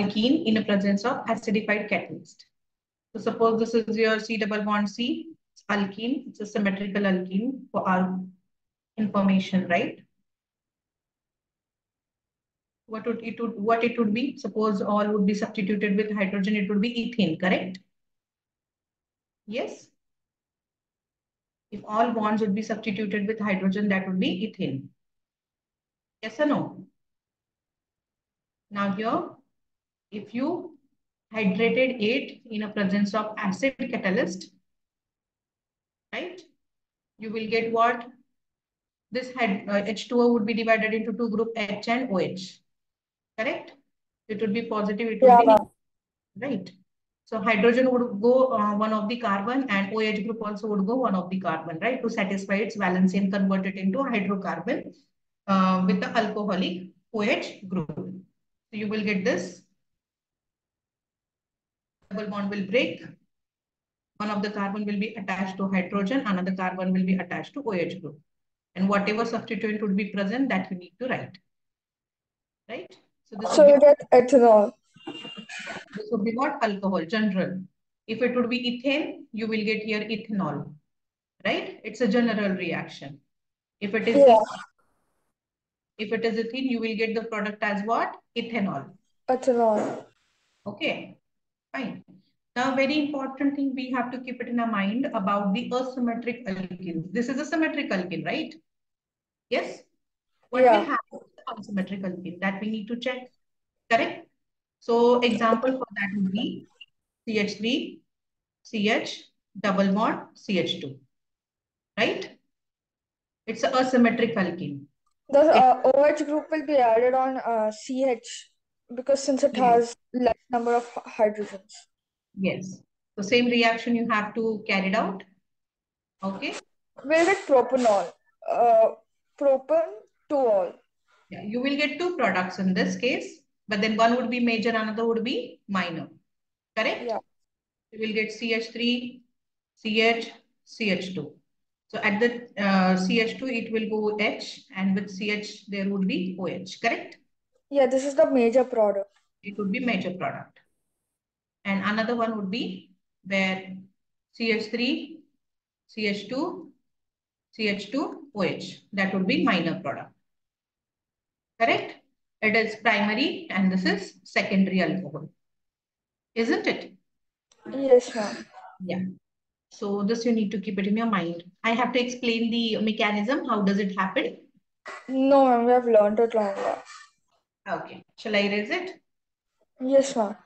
alkene in the presence of acidified catalyst. So suppose this is your C double bond C, it's alkene, it's a symmetrical alkene for our information, right? What would it would what it would be? Suppose all would be substituted with hydrogen, it would be ethane, correct? Yes. If all bonds would be substituted with hydrogen, that would be ethane. Yes or no? Now here, if you hydrated it in a presence of acid catalyst, right? You will get what? This had, uh, H2O would be divided into two group H and OH. Correct? It would be positive, it would yeah. be right. So hydrogen would go uh, one of the carbon and OH group also would go one of the carbon, right? To satisfy its valency and convert it into hydrocarbon uh, with the alcoholic OH group. So you will get this. Double bond will break. One of the carbon will be attached to hydrogen, another carbon will be attached to OH group. And whatever substituent would be present, that you need to write. Right? So, this so you get ethanol. This would be what? Alcohol, general. If it would be ethane, you will get here ethanol. Right? It's a general reaction. If it is yeah. if it is ethene, you will get the product as what? Ethanol. Ethanol. Okay, fine. Now, very important thing we have to keep it in our mind about the asymmetric alkenes. This is a symmetric alkene, right? Yes? What yeah. we have is unsymmetric alkene that we need to check, correct? So example for that would be CH3, CH, double bond, CH2, right? It's a asymmetric alkene. The uh, OH group will be added on uh, CH because since it has less number of hydrogens. Yes. So same reaction you have to carry it out. Okay. We'll get propanol. Uh, propan to all. Yeah, you will get two products in this case, but then one would be major, another would be minor. Correct? Yeah. You will get CH3, CH, CH2. So at the uh, CH2, it will go H and with CH, there would be OH, correct? Yeah, this is the major product. It would be major product. And another one would be where CH3, CH2, CH2, OH. That would be minor product. Correct? It is primary and this is secondary alcohol. Isn't it? Yes, ma'am. Yeah. So this you need to keep it in your mind. I have to explain the mechanism. How does it happen? No, ma'am. We have learned it long ago. Okay. Shall I erase it? Yes, ma'am.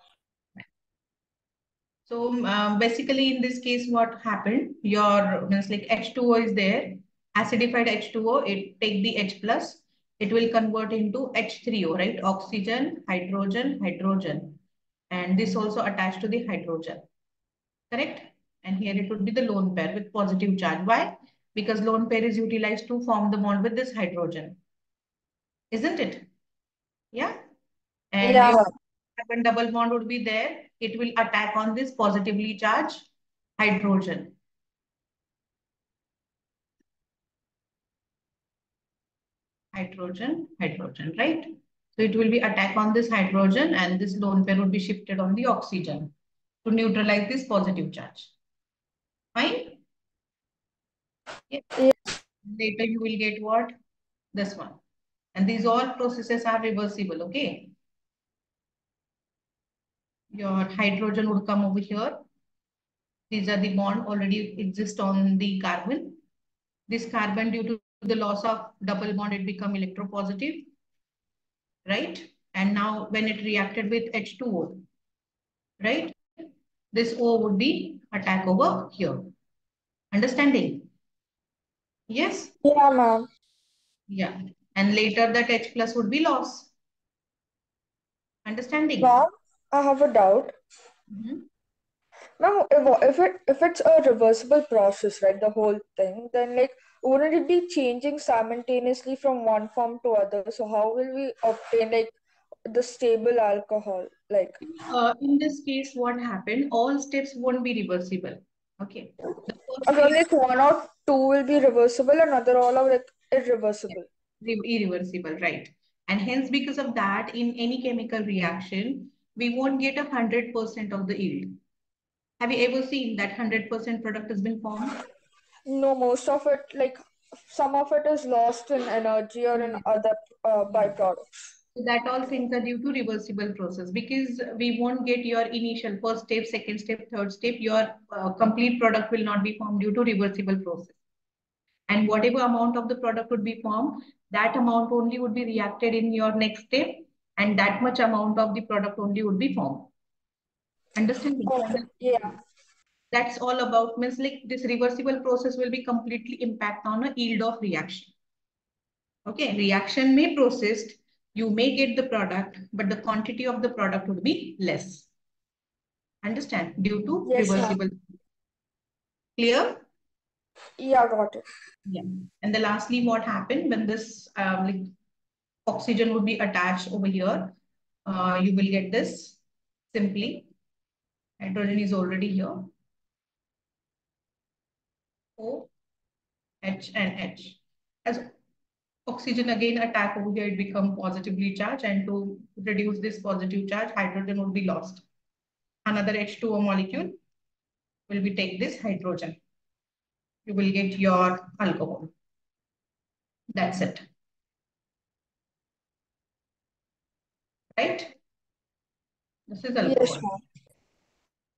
So um, basically in this case, what happened? Your means like H2O is there, acidified H2O, it take the H plus, it will convert into H3O, right? Oxygen, hydrogen, hydrogen. And this also attached to the hydrogen, correct? And here it would be the lone pair with positive charge. Why? Because lone pair is utilized to form the bond with this hydrogen. Isn't it? Yeah? And yeah. carbon double bond would be there it will attack on this positively charged hydrogen. Hydrogen, hydrogen, right? So it will be attack on this hydrogen and this lone pair would be shifted on the oxygen to neutralize this positive charge. Fine? Yeah. Later you will get what? This one. And these all processes are reversible, okay? your hydrogen would come over here. These are the bond already exist on the carbon. This carbon due to the loss of double bond, it become electropositive, right? And now when it reacted with H2O, right? This O would be attack over here. Understanding? Yes? Yeah, ma'am. Yeah. And later that H plus would be loss. Understanding? Ma'am? I have a doubt. Mm-hmm. Now, if, if it if it's a reversible process, right, the whole thing, then like wouldn't it be changing simultaneously from one form to other? So how will we obtain like the stable alcohol? Like uh, in this case, what happened? All steps won't be reversible. Okay. Okay, like one or two will be reversible, another all are like irreversible. Irreversible, right? And hence, because of that, in any chemical reaction, we won't get a 100% of the yield. Have you ever seen that 100% product has been formed? No, most of it, like some of it is lost in energy or in other uh, byproducts. That all things are due to reversible process because we won't get your initial first step, second step, third step. Your uh, complete product will not be formed due to reversible process. And whatever amount of the product would be formed, that amount only would be reacted in your next step and that much amount of the product only would be formed. Understand? Okay. Oh, yeah. That's all about means like this reversible process will be completely impact on a yield of reaction. Okay, reaction may processed, you may get the product, but the quantity of the product would be less. Understand? Due to yes, reversible. Clear? Yeah, got it. Yeah. And then lastly, what happened when this um, like oxygen would be attached over here, uh, you will get this simply. Hydrogen is already here. O, H and H. As oxygen again attack over here, it become positively charged and to reduce this positive charge, hydrogen will be lost. Another H2O molecule will be take this hydrogen. You will get your alcohol. That's it. Right? This is alcohol. Yes,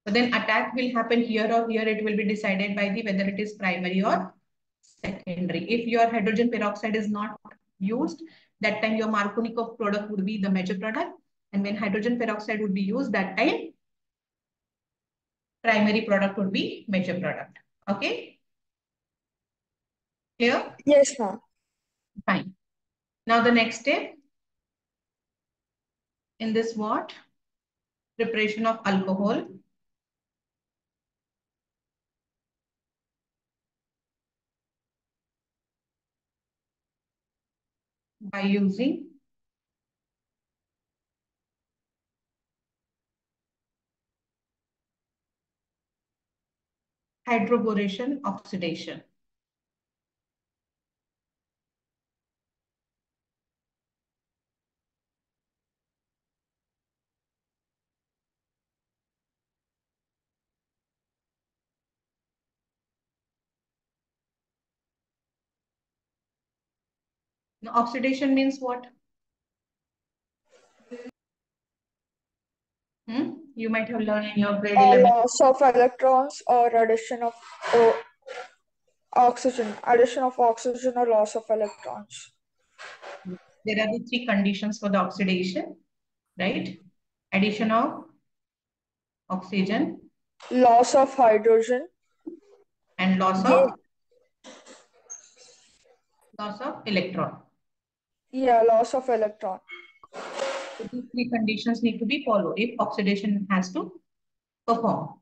but then attack will happen here or here. It will be decided by the whether it is primary or secondary. If your hydrogen peroxide is not used, that time your Markovnikov product would be the major product. And when hydrogen peroxide would be used, that time primary product would be major product. Okay? Clear? Yes, ma'am. Fine. Now the next step in this what? Preparation of alcohol. by using hydroboration oxidation. Oxidation means what? Hmm? You might have learned in your grade 11. Loss of electrons or addition of oh, oxygen. Addition of oxygen or loss of electrons. There are the three conditions for the oxidation, right? Addition of oxygen. Loss of hydrogen. And loss of loss of electron. Yeah, loss of electron. So these three conditions need to be followed if oxidation has to perform.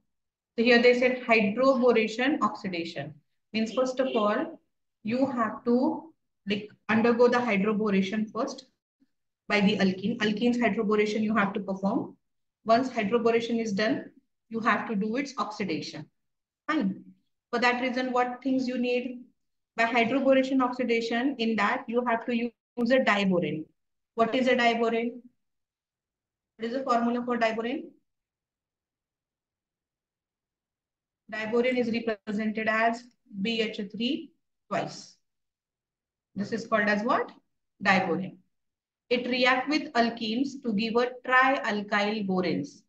So here they said hydroboration oxidation. Means first of all, you have to like undergo the hydroboration first by the alkene. Alkene's hydroboration you have to perform. Once hydroboration is done, you have to do its oxidation. Fine. For that reason, what things you need? By hydroboration oxidation, in that you have to use use a diborane. What is a diborane? What is the formula for diborane? Diborane is represented as BH3 twice. This is called as what? Diborane. It reacts with alkenes to give a trialkyl boranes.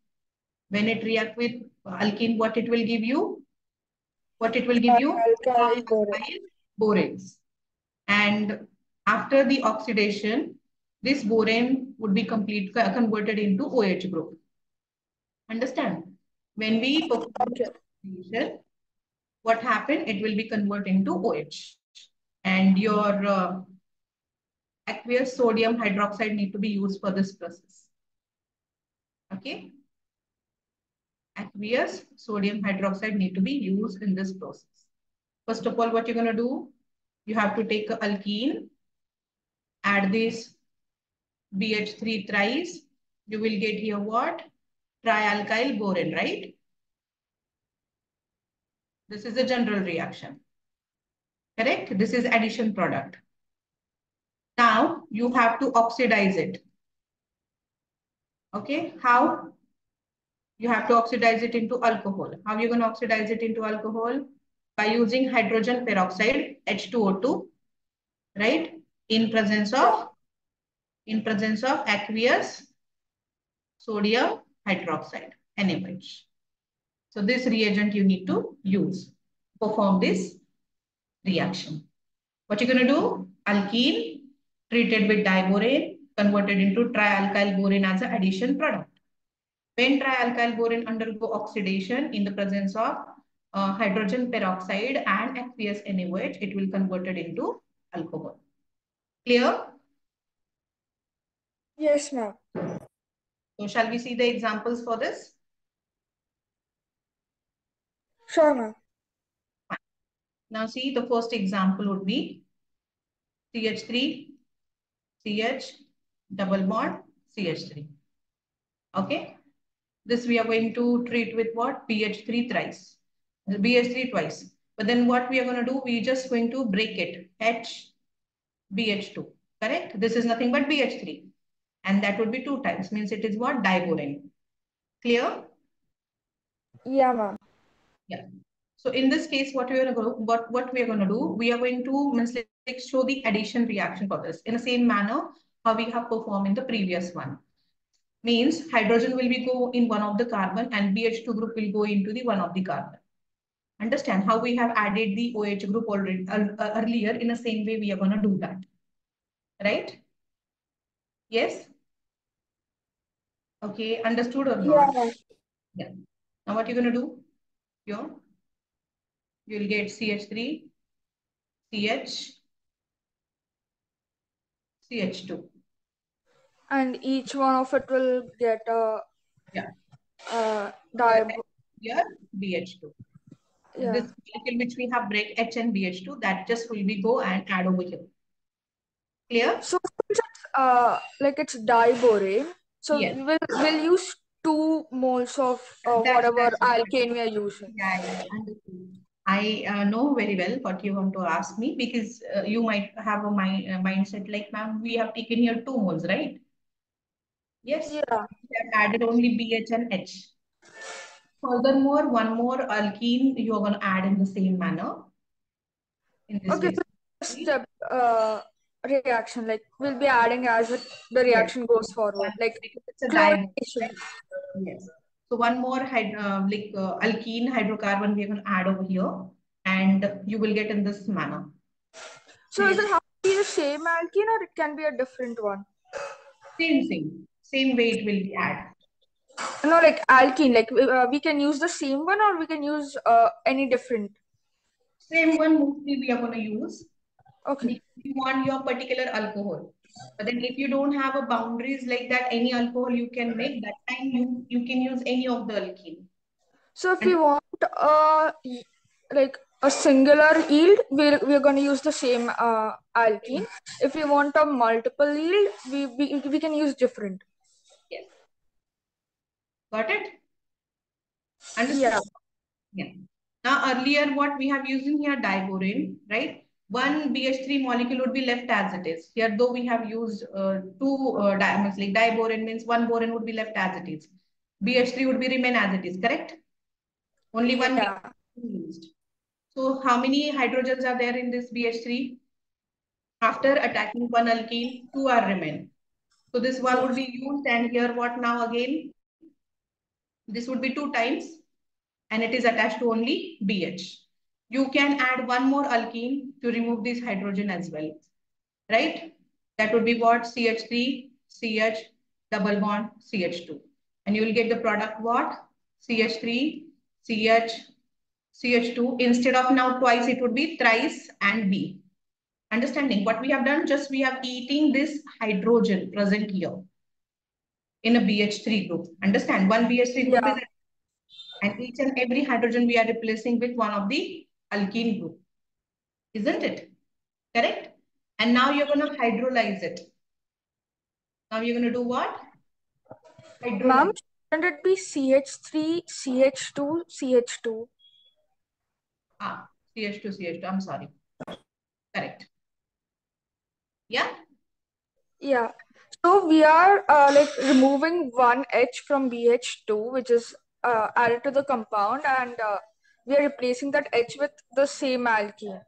When it react with alkene, what it will give you? What it will give you? Alkyl boranes. And after the oxidation, this borane would be complete converted into OH group. Understand? When we perform oxidation, what happened? It will be converted into OH. And your uh, aqueous sodium hydroxide need to be used for this process. Okay? Aqueous sodium hydroxide need to be used in this process. First of all, what you're going to do? You have to take alkene add this BH3 thrice, you will get here what? Trialkyl boron, right? This is a general reaction. Correct? This is addition product. Now you have to oxidize it. Okay, how? you have to oxidize it into alcohol. How are you going to oxidize it into alcohol? By using hydrogen peroxide, H2O2, right? In presence of, in presence of aqueous sodium hydroxide, NaOH. So this reagent you need to use, perform this reaction. What you're going to do? Alkene treated with diborane converted into trialkyl borane as an addition product. When trialkyl borane undergo oxidation in the presence of uh, hydrogen peroxide and aqueous NaOH, it will convert it into alcohol. Clear? Yes, ma'am. So shall we see the examples for this? Sure, ma'am. Now see the first example would be CH3, CH, double bond, CH3. Okay. This we are going to treat with what? BH3 thrice. BH3 twice. But then what we are going to do, we just going to break it. H, BH2. Correct? This is nothing but BH3. And that would be two times. Means it is what? Diborane. Clear? Yeah, ma'am. Yeah. So in this case, what we are going to what what we are going to do, we are going to means like show the addition reaction for this in the same manner how we have performed in the previous one. Means hydrogen will be go in one of the carbon and BH2 group will go into the one of the carbon. Understand how we have added the OH group already uh, earlier in the same way we are going to do that. Right? Yes? Okay, understood or not? Yeah. Yeah. Now what you're going to do? Here, you'll get CH3, CH, CH2. And each one of it will get a Yeah. uh di Here, BH2. Yeah. This molecule which we have break H and BH2, that just will be go and add over here. Clear? So since it's uh like it's diborane, so Yes. we will we'll use two moles of uh, That's- whatever that's alkane we are using. Yeah, yeah. I uh, know very well what you want to ask me because uh, you might have a mind, uh, mindset like, ma'am, we have taken here two moles, right? Yes, Yeah. we have added only BH and H. Furthermore, one more alkene you are going to add in the same manner. In this Okay, way. so step uh reaction like we'll be adding as it the reaction goes forward. Like it's a. Yes. So one more uh, like uh, alkene hydrocarbon we are going to add over here and you will get in this manner. So is it have to be the same alkene or it can be a different one? Same thing, same way it will be added. No, like alkene, like uh, we can use the same one or we can use uh, any different. Same one mostly we are going to use. Okay. If you want your particular alcohol. But then if you don't have a boundaries like that, any alcohol you can make, that time you, you can use any of the alkene. So if we want uh like a singular yield, we're we're gonna use the same uh alkene. If we want a multiple yield, we we, we can use different. Got it? Understood? Yeah. Yeah. Now earlier what we have used in here diborane, right? One BH3 molecule would be left as it is. Here though we have used uh, two uh, diamonds like diborane means one borane would be left as it is. BH3 would be remain as it is, correct? Only one Yeah. used. So how many hydrogens are there in this BH3? After attacking one alkene, two are remain. So this one would be used and here what now again? This would be two times and it is attached to only BH. You can add one more alkene to remove this hydrogen as well, right? That would be what? CH3, CH, double bond, CH2. And you will get the product what? CH3, CH, CH2. Instead of now twice, it would be thrice and B. Understanding what we have done? Just we have eating this hydrogen present here in a BH3 group. Understand? One BH3 group Yeah. is and each and every hydrogen we are replacing with one of the alkene group. Isn't it? Correct? And now you're going to hydrolyze it. Now you're going to do what? Ma'am, shouldn't it be CH3, CH2, CH2? Ah, CH2, CH2. I'm sorry. Correct. Yeah? Yeah. So we are uh, like removing one H from BH2, which is uh, added to the compound and uh, we are replacing that H with the same alkene.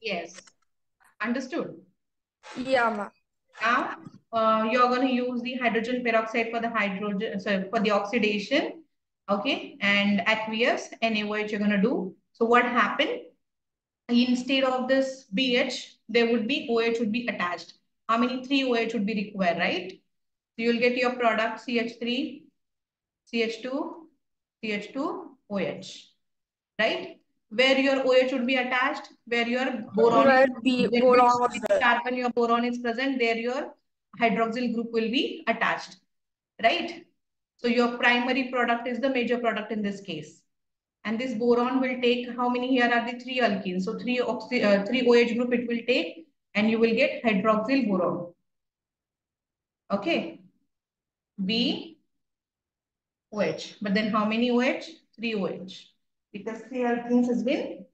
Yes. Understood? Yeah, ma'am. Now, uh, you're going to use the hydrogen peroxide for the hydrogen, sorry, for the oxidation. Okay. And aqueous, NaOH you're going to do. So what happened? Instead of this BH, there would be OH would be attached. How many? Three OH would be required, right? So you'll get your product CH3, CH2, CH2, OH, right? Where your OH would be attached, where your boron, Where boron carbon, your boron is present, there your hydroxyl group will be attached, right? So your primary product is the major product in this case. And this boron will take, how many here are the three alkenes? So three, oxy, uh, three OH group it will take and you will get hydroxyl boron. Okay. B, OH. But then how many OH? Three OH. Because three alkenes has been,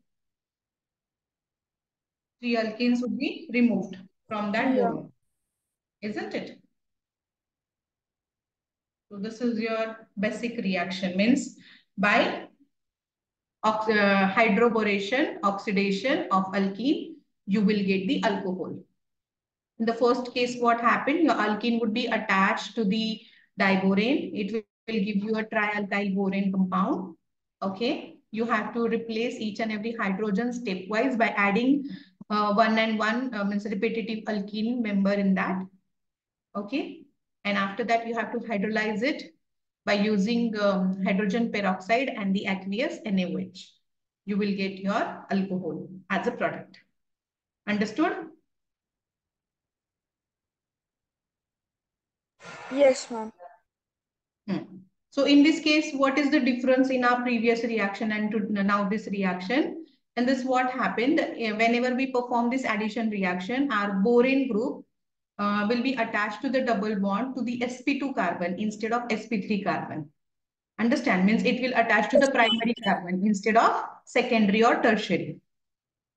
three alkenes would be removed from that Yeah. boron. Isn't it? So this is your basic reaction means by ox uh, hydroboration, oxidation of alkene, you will get the alcohol. In the first case, what happened? Your alkene would be attached to the diborane. It will give you a trialkyl borane compound. Okay. You have to replace each and every hydrogen stepwise by adding uh, one and one uh, means repetitive alkene member in that. Okay. And after that, you have to hydrolyze it by using um, hydrogen peroxide and the aqueous NaOH. You will get your alcohol as a product. Understood? Yes, ma'am. Hmm. So in this case, what is the difference in our previous reaction and to now this reaction? And this what happened eh, whenever we perform this addition reaction, our borane group uh, will be attached to the double bond to the sp2 carbon instead of sp3 carbon. Understand? Means it will attach to the primary carbon instead of secondary or tertiary.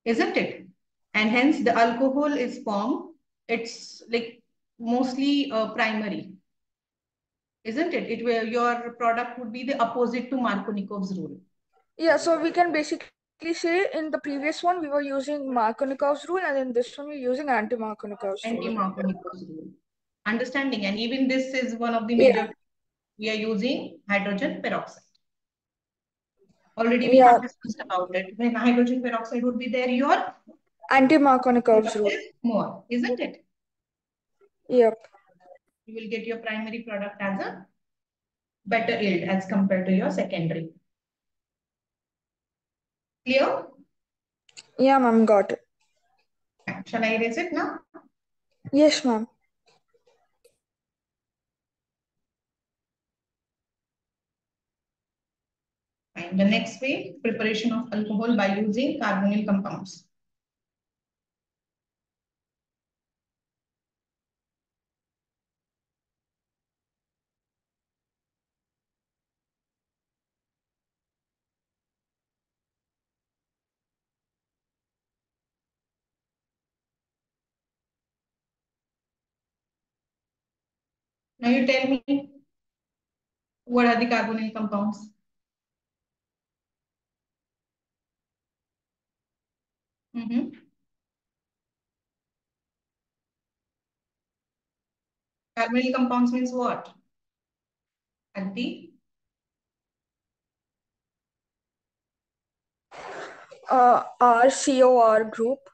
Isn't it? And hence the alcohol is formed. It's like mostly uh, primary. Isn't it? It will your product would be the opposite to Markovnikov's rule. Yeah, so we can basically say in the previous one we were using Markovnikov's rule and in this one we're using anti-Markovnikov's rule. Anti-Markovnikov's rule. Understanding. And even this is one of the major. Yeah. we are using hydrogen peroxide. Already we Yeah. have discussed about it. When hydrogen peroxide would be there, your Anti-Markovnikov's rule. is more, isn't it? Yep. You will get your primary product as a better yield as compared to your secondary. Clear? Yeah, ma'am, got it. Shall I erase it now? Yes, ma'am. Fine. The next way, preparation of alcohol by using carbonyl compounds. Now you tell me, what are the carbonyl compounds? Mm-hmm. Carbonyl compounds means what? At the Uh, RCOR group.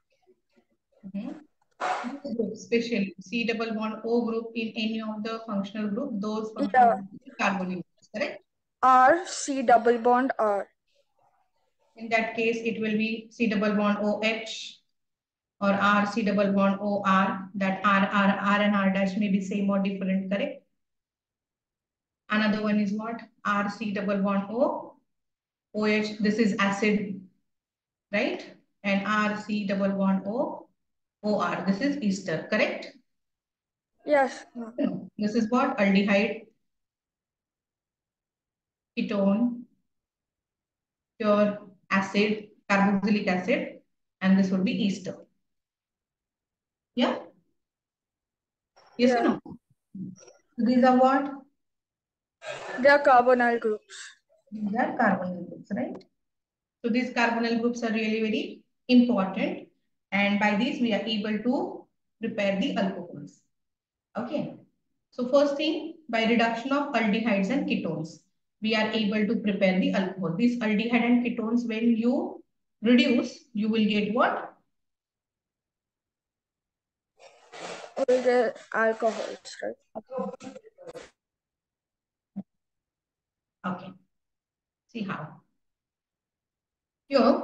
Mhm. Group, Especially C double bond O group in any of the functional group, those functional are carbonyl groups, correct? R C double bond R. In that case, it will be C double bond OH or R C double bond OR. That R, R, R and R dash may be same or different, correct? Another one is what? R C double bond O, OH, this is acid, right? And R C double bond O, Oh, OR, this is ester, correct? Yes. No, This is what? Aldehyde, ketone, pure acid, carboxylic acid, and this would be ester. Yeah? Yes or no? So These are what? They are carbonyl groups. These are carbonyl groups, right? So these carbonyl groups are really very important. And by these, we are able to prepare the alcohols. Okay. So first thing, by reduction of aldehydes and ketones, we are able to prepare the alcohol. These aldehyde and ketones, when you reduce, you will get what? Will get alcohols, right? Okay. See how. Here,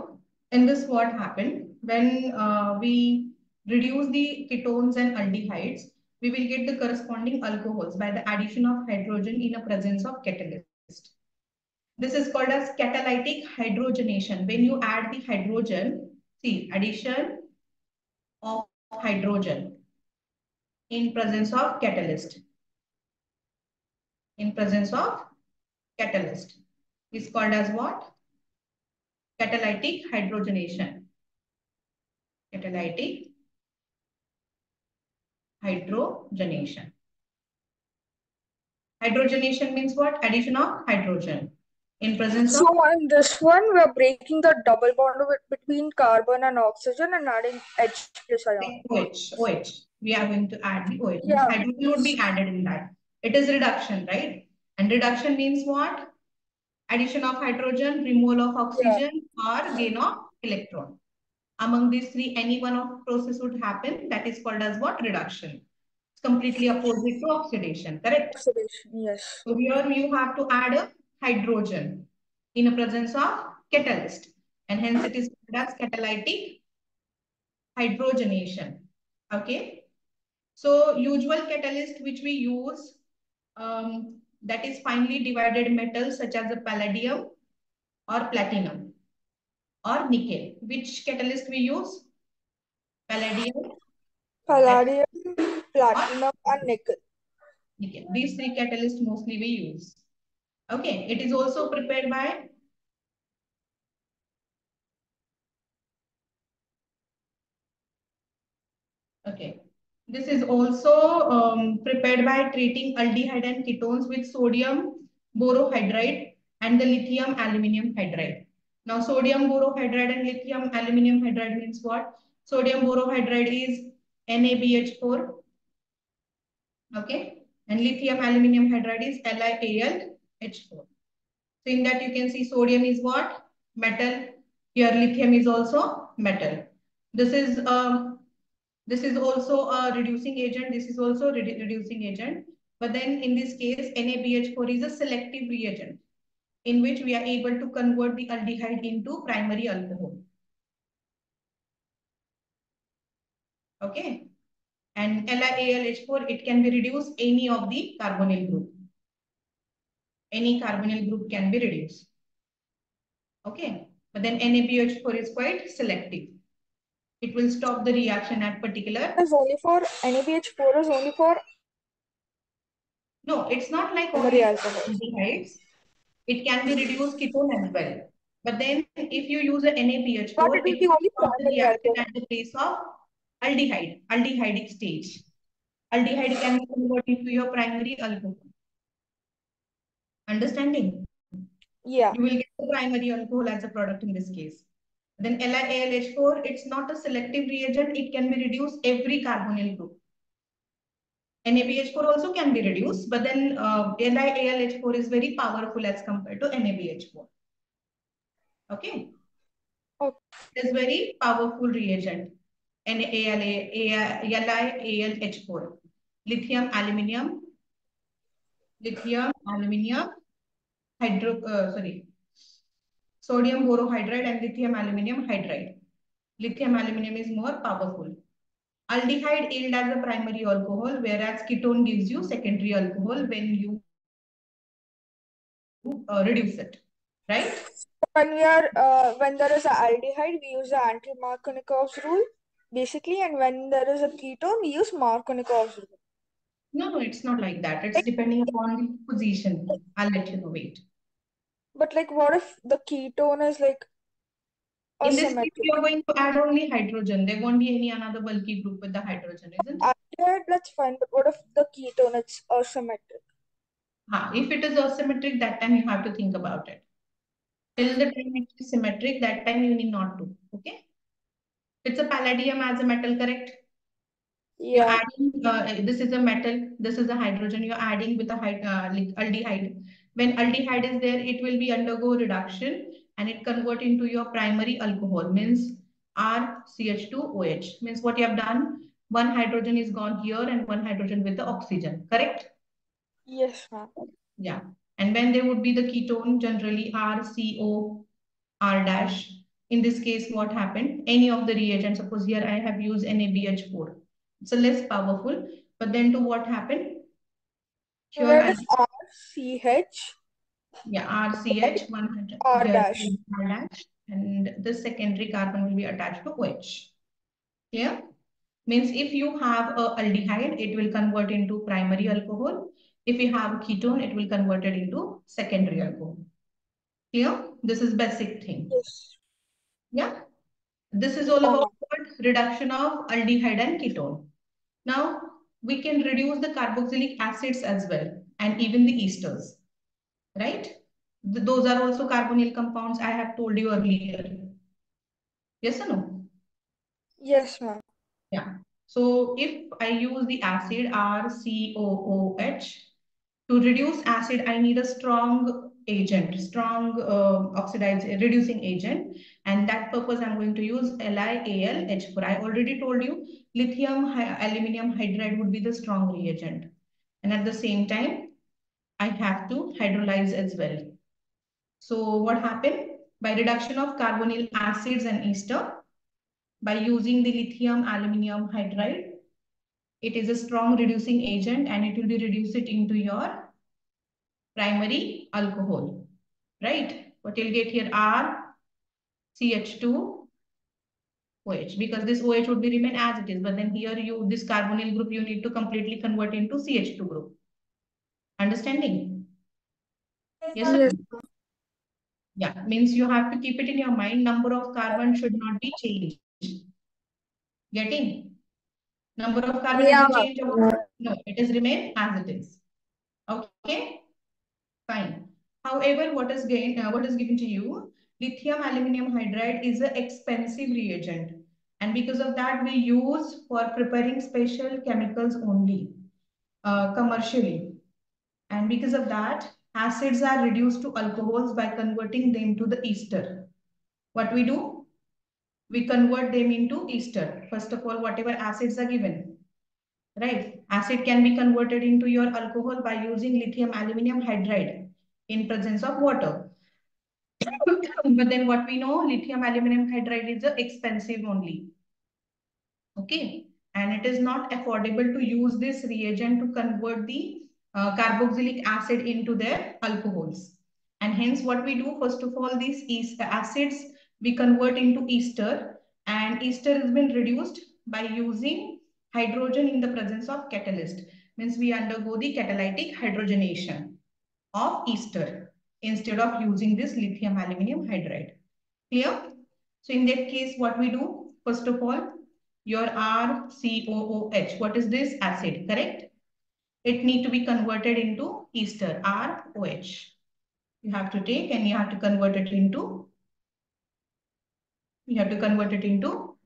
in this what happened, when uh, we reduce the ketones and aldehydes, we will get the corresponding alcohols by the addition of hydrogen in a presence of catalyst. This is called as catalytic hydrogenation. When you add the hydrogen, see addition of hydrogen in presence of catalyst. In presence of catalyst is called as what? Catalytic hydrogenation. Catalytic hydrogenation. Hydrogenation means what? Addition of hydrogen in presence of So of in this one, we're breaking the double bond between carbon and oxygen and adding H plus ion. OH. OH. We are going to add the OH. Yeah. Hydrogen would be added in that. It is reduction, right? And reduction means what? Addition of hydrogen, removal of oxygen, or gain of electron. Among these three, any one of process would happen. That is called as what? Reduction. It's completely opposite to oxidation, correct? Oxidation, yes. So here you have to add a hydrogen in a presence of catalyst. And hence it is called as catalytic hydrogenation. Okay. So usual catalyst which we use um, that is finely divided metals such as the palladium or platinum or nickel. Which catalyst we use? Palladium, Palladium, platinum, and nickel. nickel. These three catalysts mostly we use. Okay. It is also prepared by Okay. This is also um, prepared by treating aldehyde and ketones with sodium borohydride and the lithium aluminium hydride. Now, sodium borohydride and lithium aluminium hydride means what? Sodium borohydride is NaBH4. Okay. And lithium aluminium hydride is LiAlH4. So in that you can see sodium is what? Metal. Here lithium is also metal. This is um, this is also a reducing agent. This is also a redu reducing agent. But then in this case, NaBH4 is a selective reagent in which we are able to convert the aldehyde into primary alcohol. Okay. And LiAlH4, it can be reduced any of the carbonyl group. Any carbonyl group can be reduced. Okay. But then NaBH4 is quite selective. It will stop the reaction at particular. Is only for NaBH4 is only for No, it's not like only aldehydes. It can be reduced ketone as well. But then if you use a But NaBH4, it will be will only stop the reaction at the place of aldehyde, aldehydic stage. Aldehyde can be converted into your primary alcohol. Understanding? Yeah. You will get the primary alcohol as a product in this case. Then LiAlH4, it's not a selective reagent. It can be reduced every carbonyl group. NaBH4 also can be reduced, but then uh, LiAlH4 is very powerful as compared to NaBH4. Okay. Okay. It is very powerful reagent. NaLiAlH4. Lithium, aluminium, lithium, aluminium, hydro, uh, sorry, sodium borohydride and lithium aluminium hydride. Lithium aluminium is more powerful. Aldehyde yield as a primary alcohol, whereas ketone gives you secondary alcohol when you uh, reduce it, right? When we are uh, when there is a aldehyde, we use the anti-Markovnikov's rule, basically, and when there is a ketone, we use Markovnikov's rule. No, no, it's not like that. It's depending upon the position. I'll let you know. Wait. But like, what if the ketone is like In this case, asymmetric? you're going to add only hydrogen. There won't be any another bulky group with the hydrogen, isn't it? That's fine. But what if the ketone is asymmetric? Ha, if it is asymmetric, that time you have to think about it. Till the time it is symmetric, that time you need not to. Okay. It's a palladium as a metal, correct? You're Yeah. adding, uh, this is a metal, this is a hydrogen, you're adding with a hy- uh, like aldehyde. When aldehyde is there, it will be undergo reduction and it convert into your primary alcohol, means RCH2OH. Means what you have done, one hydrogen is gone here and one hydrogen with the oxygen, correct? Yes, ma'am. Yeah. And when there would be the ketone, generally RCO, R dash. In this case, what happened? Any of the reagents, suppose here I have used NaBH4. It's a less powerful, but then to what happened? Here Where is RCH? yeah, RCH 100. R dash. R dash. And the secondary carbon will be attached to OH. Clear? Means if you have a aldehyde, it will convert into primary alcohol. If you have ketone, it will convert it into secondary alcohol. Clear? This is basic thing. Yes. Yeah. This is all about reduction of aldehyde and ketone. Now we can reduce the carboxylic acids as well and even the esters, right? Th- Those are also carbonyl compounds I have told you earlier. Yes or no? Yes, ma'am. Yeah. So if I use the acid RCOOH to reduce acid, I need a strong agent, strong uh, reducing agent. And that purpose I'm going to use LiAlH4. I already told you lithium aluminum hydride would be the strong reagent. And at the same time, I have to hydrolyze as well. So what happened? By reduction of carbonyl acids and ester, by using the lithium aluminum hydride, it is a strong reducing agent and it will be reduce it into your primary alcohol, right? What you'll get here are CH2 OH because this OH would be remain as it is, but then here you this carbonyl group you need to completely convert into CH2 group. Understanding? Yes. Yes. Yeah, means you have to keep it in your mind. Number of carbon should not be changed. Getting? Number of carbon Yeah, is change no, it is remain as it is. Okay, fine. However, what is gain, uh, what is given to you? Lithium aluminum hydride is an expensive reagent. And because of that, we use for preparing special chemicals only, uh, commercially. And because of that, acids are reduced to alcohols by converting them to the ester. What we do? We convert them into ester. First of all, whatever acids are given, right? Acid can be converted into your alcohol by using lithium aluminum hydride in presence of water. But then what we know, lithium aluminum hydride is expensive only. Okay, and it is not affordable to use this reagent to convert the uh, carboxylic acid into their alcohols. And hence what we do, first of all, these is acids we convert into ester and ester has been reduced by using hydrogen in the presence of catalyst. Means we undergo the catalytic hydrogenation of ester instead of using this lithium aluminum hydride. Clear? So in that case, what we do, first of all, your RCOOH, what is this acid, correct? It need to be converted into ester, ROH. You have to take and you have to convert it into, you have to convert it into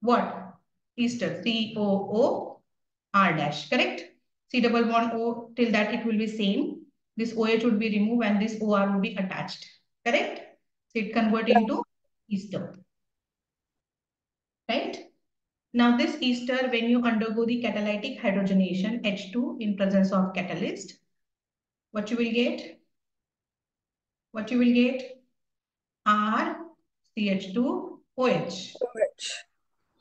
what? Ester, COO R dash, correct? C double bond O, till that it will be same. This OH would be removed and this OR will be attached, correct? So it convert into ester, right? Now this ester, when you undergo the catalytic hydrogenation, H2 in presence of catalyst, what you will get? What you will get? R CH2 OH.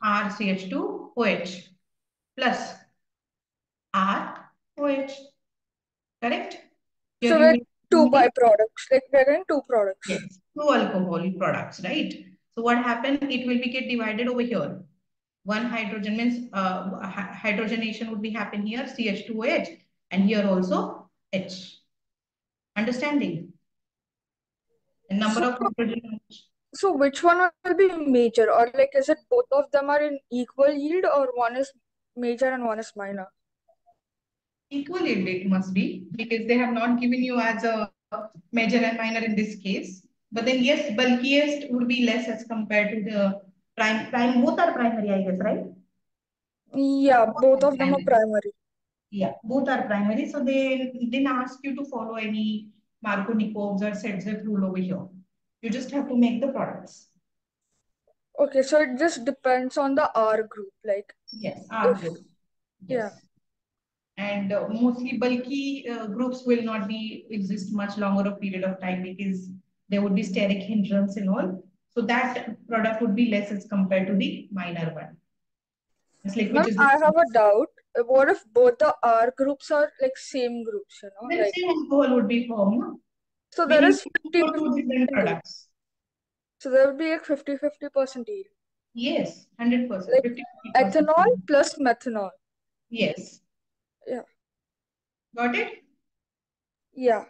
R CH2 OH plus R OH. Correct? Here So we're two byproducts. Like we're getting two products. Yes, two alcohol products, right? So what happened? It will be get divided over here. One hydrogen means uh, hydrogenation would be happen here, CH2OH, and here also H. Understanding? And number of hydrogen. So which one will be major, or like is it both of them are in equal yield, or one is major and one is minor? Equal yield it must be because they have not given you as a major and minor in this case. But then yes, bulkiest would be less as compared to the prime. Prime both are primary, I guess, right? Yeah, both of them are primary. Yeah, both are primary. So they didn't ask you to follow any Markovnikovs or Sedgwick rule over here. You just have to make the products. Okay, so it just depends on the R group, like yes, R if, group. Yes. Yeah. And uh, mostly bulky uh, groups will not be exist much longer a period of time because there would be steric hindrance and all. So that product would be less as compared to the minor one. Like, Ma'am, I have a doubt. What if both the R groups are like same groups, you know? Then like, same alcohol would be formed. So there is 50 two different products. So there would be like 50 50 percentage. Yes, 100%. Like 50, 50%. ethanol plus methanol. Yes. Yeah. Got it? Yeah.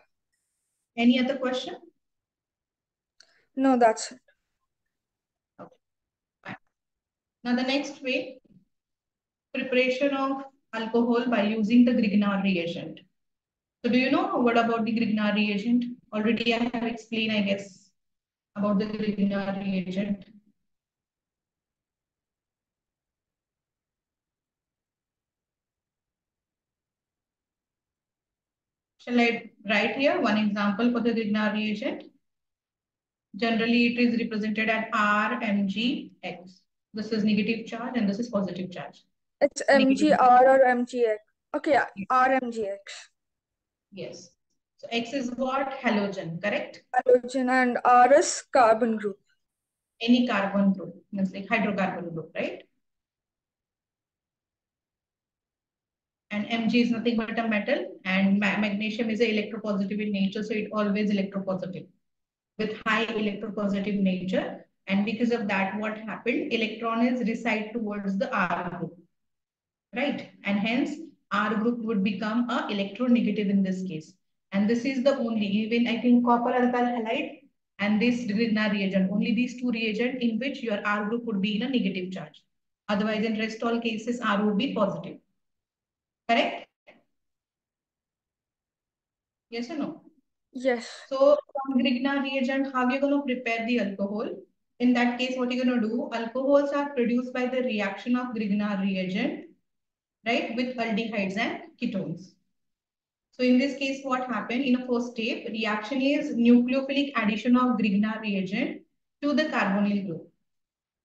Any other question? No, that's it. Okay. Fine. Now the next way, preparation of alcohol by using the Grignard reagent. So do you know what about the Grignard reagent? Already I have explained, I guess, about the Grignard reagent. Shall I write here one example for the Grignard reagent? Generally, it is represented at RMGX. This is negative charge and this is positive charge. It's MGR or MGX. Okay, RMGX. Yes. So X is what? Halogen, correct? Halogen and R is carbon group. Any carbon group, means like hydrocarbon group, right? And Mg is nothing but a metal and ma magnesium is a electropositive in nature, so it always electropositive with high electropositive nature. And because of that, what happened? Electron is recede towards the R group, right? And hence R group would become a electronegative in this case. And this is the only, even I think copper alkyl halide and this Grignard reagent, only these two reagent in which your R group would be in a negative charge. Otherwise, in rest all cases, R would be positive. Correct? Yes or no? Yes. So from Grignard reagent, how are you're going to prepare the alcohol? In that case, what you're going to do, alcohols are produced by the reaction of Grignard reagent, right, with aldehydes and ketones. So in this case, what happened in a first step, reaction is nucleophilic addition of Grignard reagent to the carbonyl group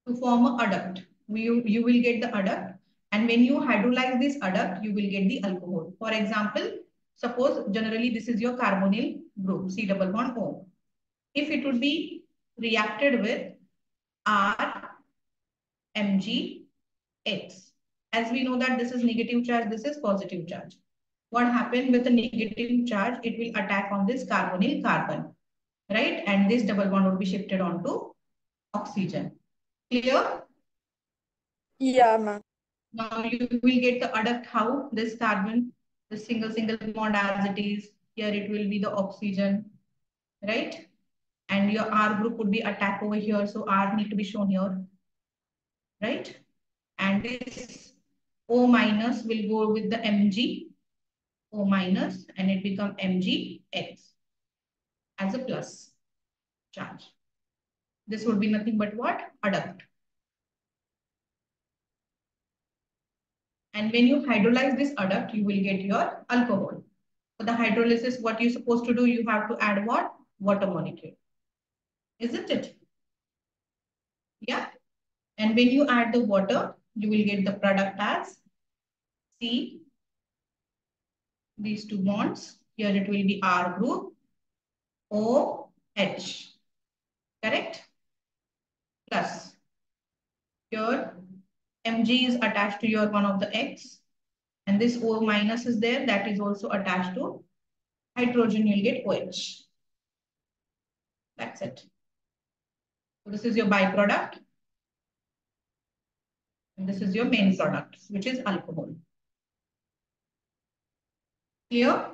to form a adduct. You, you will get the adduct. And when you hydrolyze this adduct, you will get the alcohol. For example, suppose generally this is your carbonyl group, C double bond O. If it would be reacted with R, Mg, X. As we know that this is negative charge, this is positive charge what happened with the negative charge, it will attack on this carbonyl carbon, right? And this double bond will be shifted onto oxygen. Clear? Yeah, ma'am. Now you will get the adduct how this carbon, the single single bond as it is. Here it will be the oxygen, right? And your R group would be attack over here. So R need to be shown here, right? And this O minus will go with the Mg O minus and it become MgX as a plus charge. This would be nothing but what? Adduct. And when you hydrolyze this adduct, you will get your alcohol. For the hydrolysis, what you're supposed to do, you have to add what? Water molecule. Isn't it? Yeah. And when you add the water, you will get the product as C these two bonds. Here it will be R group, O, H. Correct? Plus. your Mg is attached to your one of the X. And this O minus is there. That is also attached to hydrogen. You'll get OH. That's it. So this is your byproduct. And this is your main product, which is alcohol. Clear?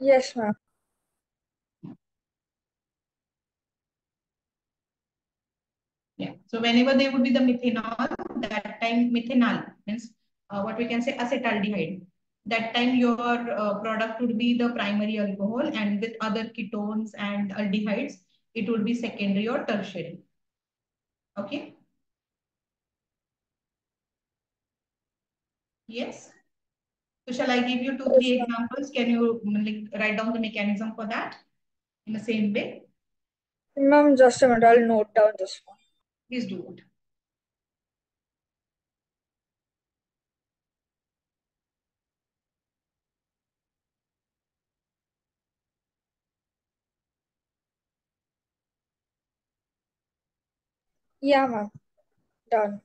Yes, ma'am. Yeah. So whenever there would be the methanal, that time methanal means uh, what we can say acetaldehyde. That time your uh, product would be the primary alcohol and with other ketones and aldehydes, it would be secondary or tertiary. Okay. Yes. So shall I give you two, three examples? Can you like, write down the mechanism for that in the same way? Ma'am, just a minute. I'll note down this one. Please do it. Yeah, ma'am. Done.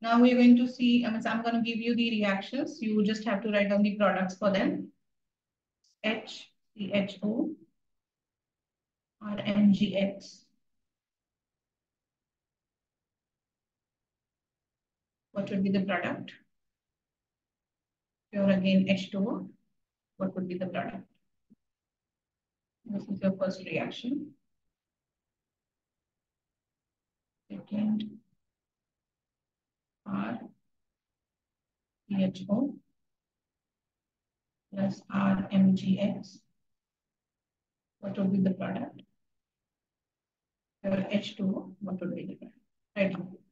Now we're going to see, I mean, I'm going to give you the reactions. You just have to write down the products for them. H, CHO, or MGX. What would be the product? Here again, H2O. What would be the product? This is your first reaction. Second, R CHO plus RMGX. What would be the product? Your H2O, what would be the product? Right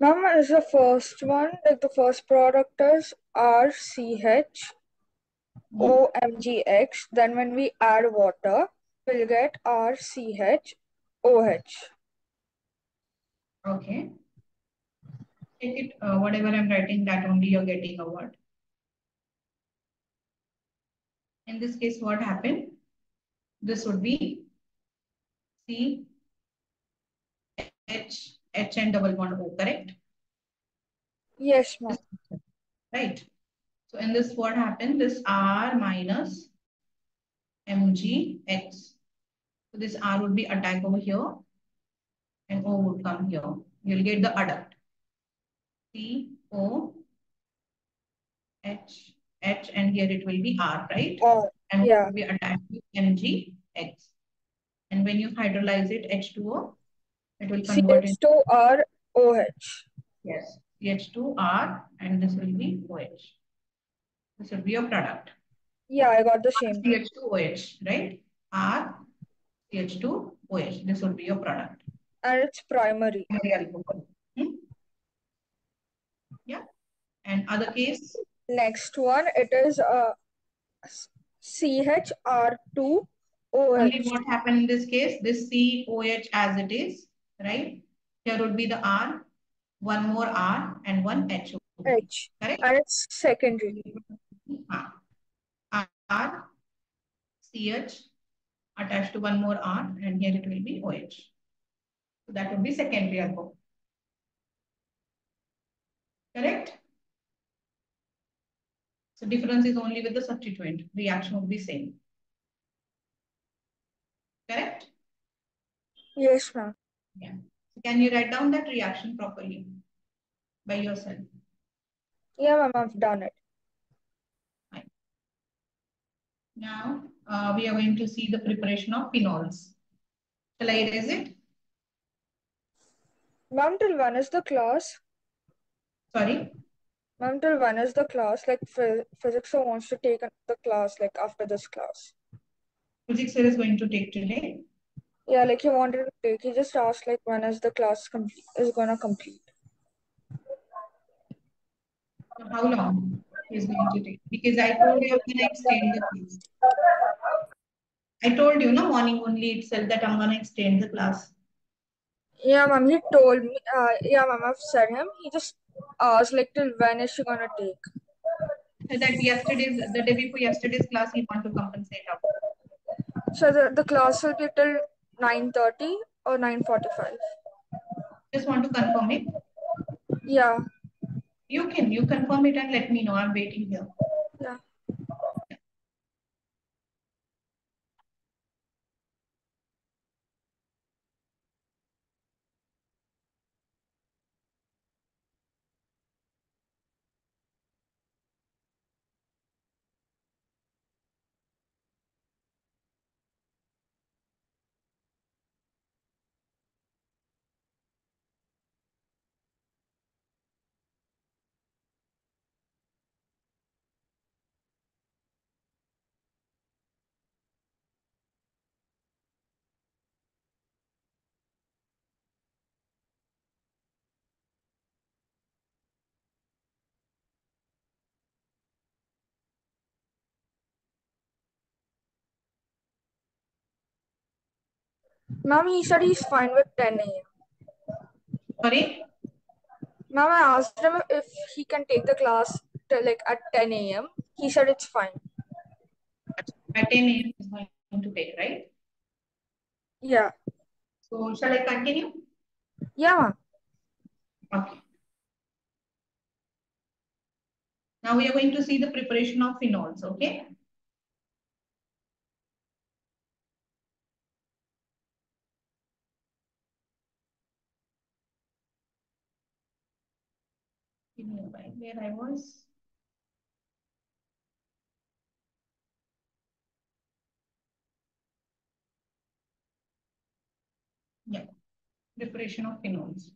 now. Ma'am, is the first one, like the first product is RCH OMGX. Then when we add water, we'll get RCH OH. Okay. Take it, uh, whatever I'm writing, that only you're getting a word. In this case, what happened? This would be C H H and double bond O, correct? Yes, ma'am. Right. So in this, what happened? This R minus MgX. So this R would be attack over here and O would come here. You'll get the adduct. C O H H and here it will be R, right? Uh, and yeah. it will be attached to MgX. And when you hydrolyze it, H2O, it will convert into CH2ROH. yes, CH2R and this will be OH. This will be your product. Yeah, I got the same. thing. CH2OH, right? R, CH2OH. This will be your product. And it's primary. Primary alcohol. Hmm? Yeah. And other case, Next one, it is uh, CHR2OH. only what happened in this case, this COH as it is, right? Here would be the R, one more R and one H. H. Correct? And it's secondary. R, R, CH attached to one more R and here it will be OH. So that would be secondary alcohol. Correct? So difference is only with the substituent. Reaction would be same. Correct? Yes, ma'am. So can you write down that reaction properly by yourself? Yeah, ma'am, I've done it. Now, uh, we are going to see the preparation of phenols. Shall I erase it? Ma'am, till when is the class? Sorry. Ma'am, till when is the class? Like, phys physics sir wants to take the class, like, after this class. Physics sir is going to take today. Yeah, like, he wanted to take. He just asked, like, when is the class complete, is gonna complete. How long is going to take? Because I told you I'm to extend the class. I told you, no, morning only itself that I'm to extend the class. Yeah, ma'am, he told me, uh, yeah, ma'am, I've said him. He just asked, like, till when is she gonna take? So that yesterday's, the day before yesterday's class, he want to compensate out. So the, the class will be till 9.30 or 9.45? just want to confirm it. Yeah. You can, you confirm it and let me know. I'm waiting here. Yeah. Ma'am, he said he's fine with 10 a.m. Sorry? Ma'am, I asked him if he can take the class till like at 10 a.m. He said it's fine. At 10 a.m. is going to take, right? Yeah. So shall I continue? Yeah, ma'am. Okay. Now we are going to see the preparation of phenols, okay? Give me a where I was. Yeah, preparation of phenols.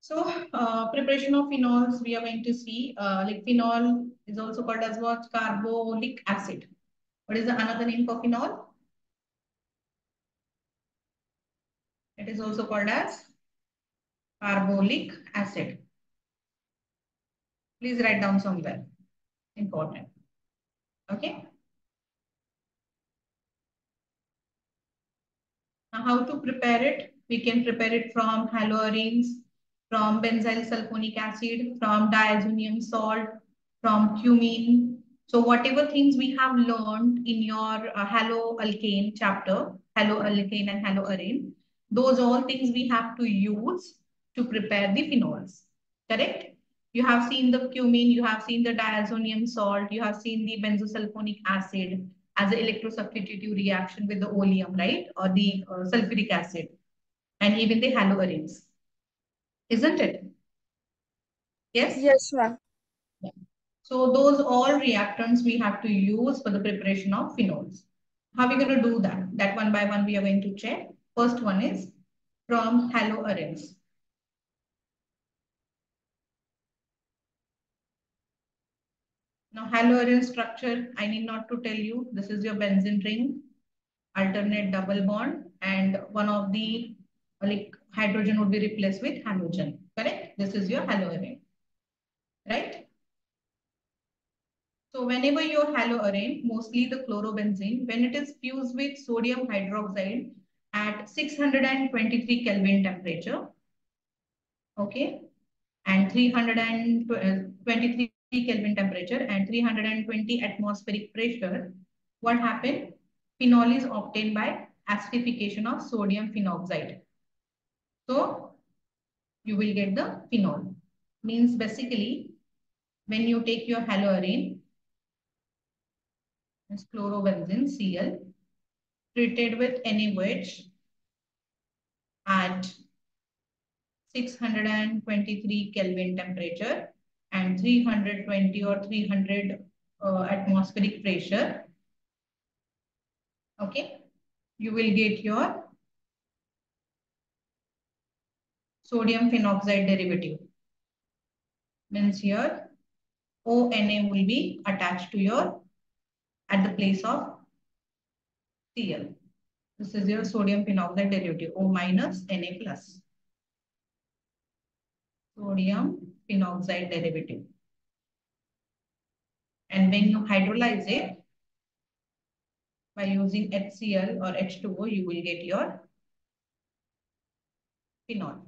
So uh, preparation of phenols, we are going to see uh, like phenol is also called as what? Carbolic acid. What is the another name for phenol? It is also called as carbolic acid. Please write down somewhere. Important. Okay. Now how to prepare it? We can prepare it from haloarenes, from benzyl sulfonic acid, from diazonium salt, from cumene. So whatever things we have learned in your uh, haloalkane chapter, haloalkane and haloarene, those all things we have to use to prepare the phenols. Correct? You have seen the cumene, you have seen the diazonium salt, you have seen the benzosulfonic acid as an electrosubstitutive reaction with the oleum, right? Or the uh, sulfuric acid and even the haloarenes. Isn't it? Yes? Yes, ma'am. So those all reactants we have to use for the preparation of phenols. How are we going to do that? That one by one we are going to check. First one is from haloarenes. Now haloarene structure, I need not to tell you, this is your benzene ring, alternate double bond, and one of the like hydrogen would be replaced with halogen, correct? This is your haloarene, right? So whenever your haloarene, mostly the chlorobenzene, when it is fused with sodium hydroxide at 623 Kelvin temperature, okay, and 323 Kelvin temperature and 320 atmospheric pressure, what happened? Phenol is obtained by acidification of sodium phenoxide. So you will get the phenol. Means basically, when you take your haloarene, chlorobenzene Cl, treated with NaOH at 623 Kelvin temperature and 320 or 300 uh, atmospheric pressure. Okay, you will get your sodium phenoxide derivative. Means here ONA will be attached to your at the place of Cl. This is your sodium phenoxide derivative O minus Na plus. Sodium phenoxide derivative. And when you hydrolyze it by using HCl or H2O, you will get your phenol.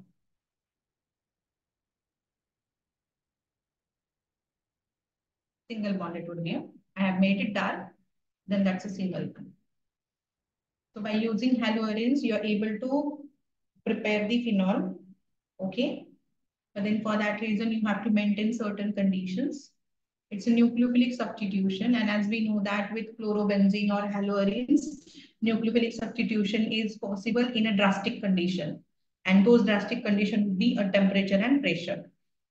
Single bond it would be. I have made it dark, then that's a single bond. So by using haloarenes, you're able to prepare the phenol. Okay. But then for that reason, you have to maintain certain conditions. It's a nucleophilic substitution. And as we know that with chlorobenzene or haloarenes, nucleophilic substitution is possible in a drastic condition. And those drastic conditions would be a temperature and pressure.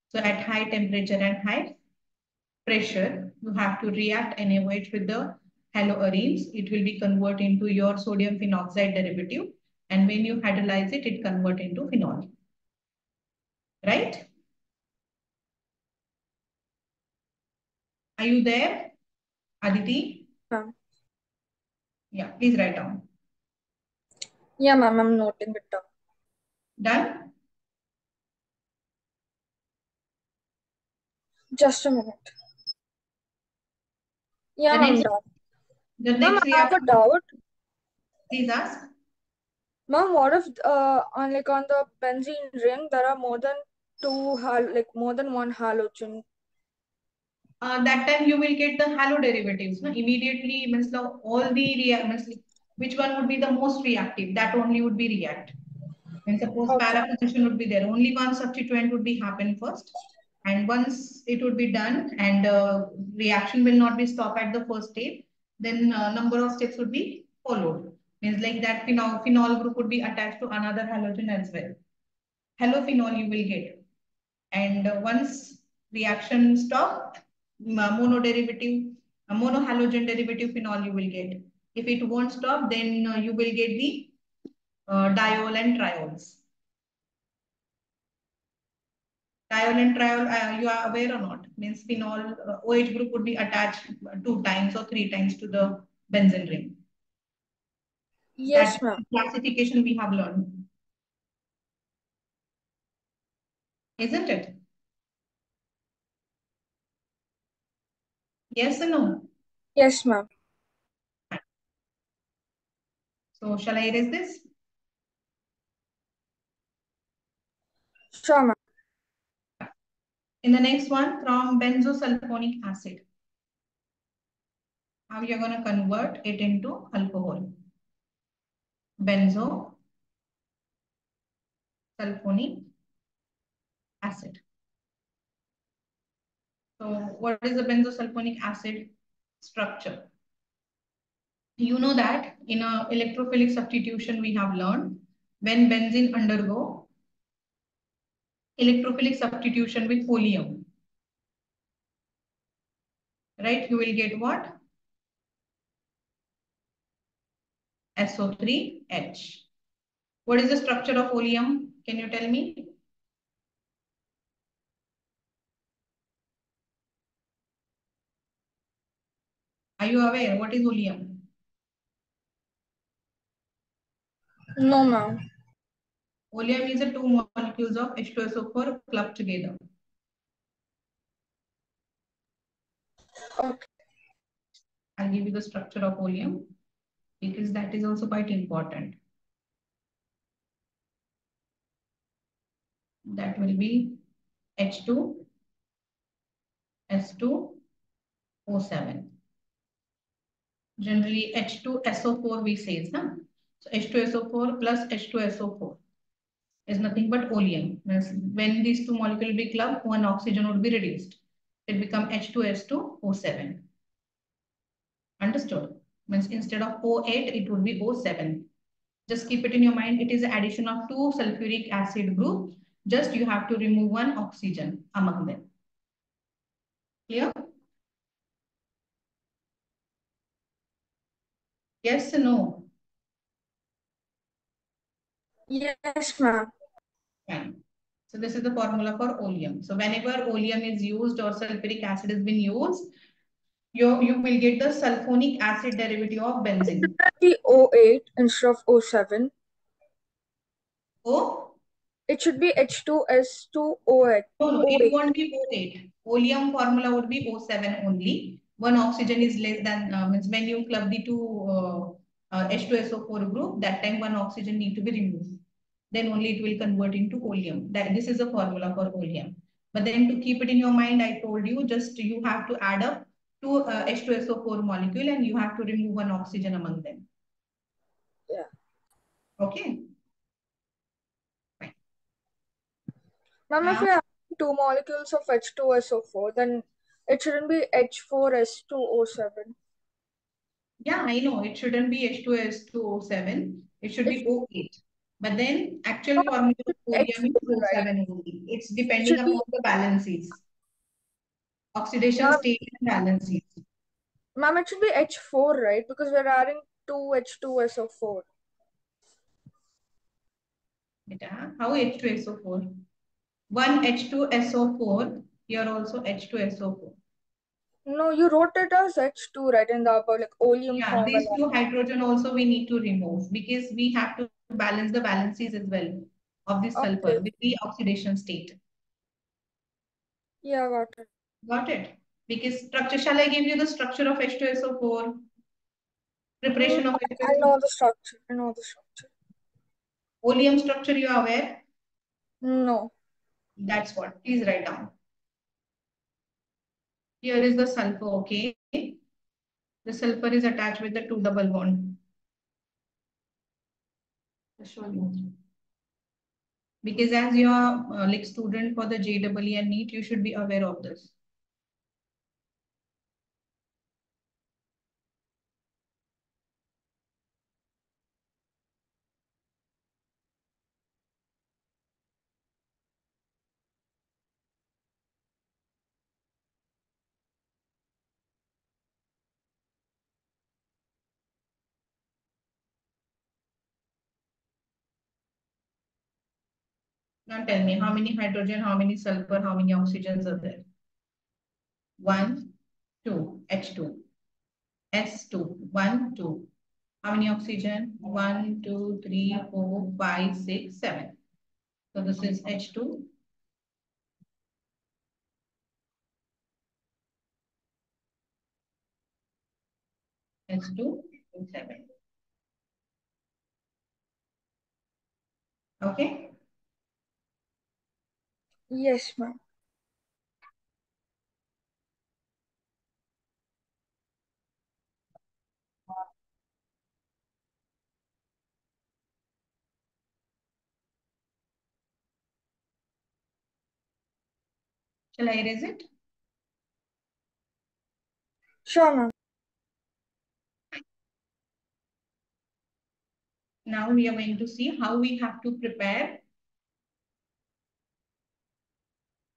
So at high temperature and high pressure, you have to react NaOH with the haloarenes. It will be converted into your sodium phenoxide derivative. And when you hydrolyze it, it convert into phenol. Right? Are you there, Aditi? Ma'am. Yeah, please write down. Yeah, ma'am, I'm noting it down. Done? Just a minute. Yeah, ma'am, done. The Ma'am, next I have a doubt. please ask. Ma'am, what if uh on like on the benzene ring there are more than two hal like more than one halogen? Uh, that time you will get the halo derivatives. No? Immediately means the, all the reactions, which one would be the most reactive? That only would be react. And suppose Okay. para position would be there. Only one substituent would be happen first. And once it would be done and uh, reaction will not be stopped at the first step, then uh, number of steps would be followed. Means like that phenol, phenol group would be attached to another halogen as well. Halophenol you will get. And uh, once reaction stop, mono derivative, a monohalogen derivative phenol you will get. If it won't stop, then uh, you will get the uh, diol and triols. Diol and triol, uh, you are aware or not? Means phenol, uh, OH group would be attached two times or three times to the benzene ring. Yes, ma'am. classification we have learned. Isn't it? Yes or no? Yes, ma'am. So shall I erase this? Sure, ma'am. In the next one, from benzosulfonic acid. How you're going to convert it into alcohol. Benzo sulfonic acid. So what is the benzosulfonic acid structure? You know that in a electrophilic substitution we have learned when benzene undergo electrophilic substitution with oleum. Right, you will get what? SO3H. What is the structure of oleum? Can you tell me? Are you aware what is oleum? No, ma'am. Oleum is the two molecules of H2SO4 clubbed together. Okay. I'll give you the structure of oleum because that is also quite important. That will be H2, S2, O7. Generally H2SO4 we say, huh? So H2SO4 plus H2SO4 is nothing but oleum. When these two molecules be clubbed, one oxygen would be reduced. It become H2S2O7. Understood? Means instead of O8, it would be O7. Just keep it in your mind. It is addition of two sulfuric acid group. Just you have to remove one oxygen among them. Clear? Yes no? Yes, ma'am. Fine. So this is the formula for oleum. So whenever oleum is used or sulfuric acid has been used, you, you will get the sulfonic acid derivative of benzene. That be O8 instead of O7. O? It should be H2S2O8. No, no, it won't be O8. Oleum formula would be O7 only. One oxygen is less than, uh, means when you club the two uh, uh, H2SO4 group, that time one oxygen need to be removed. Then only it will convert into oleum. That This is the formula for oleum. But then to keep it in your mind, I told you just you have to add up two uh, H2SO4 molecule and you have to remove one oxygen among them. Yeah. Okay. Ma'am, if we have two molecules of H2SO4, then it shouldn't be H4S2O7. Yeah, I know it shouldn't be H2S2O7. It should be O8. But then actual Oh, formula sodium is H4. O7 only. It's depending be- upon the balances. Oxidation Ma'am- state and balances. Ma'am, it should be H4, right? Because we're adding two H2SO4. Beta, how H2SO4? One H2SO4, here also H2SO4. No, you wrote it as H2, right? In the upper, like oleum Yeah, these two hydrogen also we need to remove because we have to balance the balances as well of this sulfur with the oxidation state. Yeah, got it. Got it? Because structure, shall I give you the structure of H2SO4? Preparation of mm, I H2SO4. know the structure. I know the structure. Oleum structure, you are aware? No. That's what. Please write down. Here is the sulfur, okay? The sulfur is attached with the two double bond. I'll you. Because as you are uh, like student for the JEE and NEET, you should be aware of this. Now tell me how many hydrogen, how many sulfur, how many oxygens are there? One, two, H2. S2, one, two. How many oxygen? One, two, three, four, five, six, seven. So this is H2. H2, seven. Okay? Yes, ma'am. Shall I erase it? Sure, ma'am. Now we are going to see how we have to prepare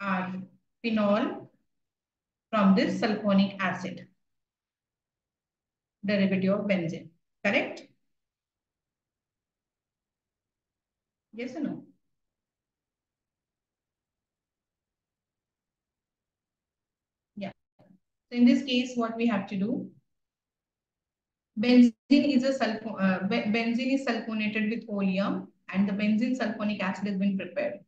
our phenol from this sulfonic acid derivative of benzene, correct? Yes or no? Yeah. So in this case, what we have to do, benzene is a sulfo, uh, benzene is sulfonated with oleum and the benzene sulfonic acid has been prepared.